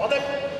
Odek!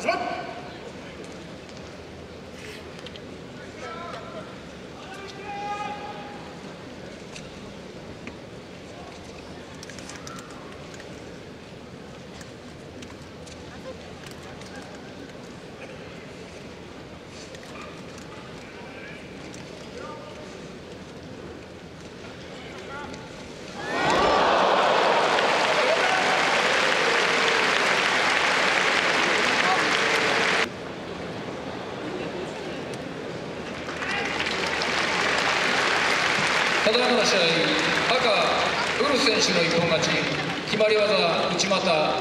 始まっただいまの試合赤ウルフ選手の一本勝ち決まり技内股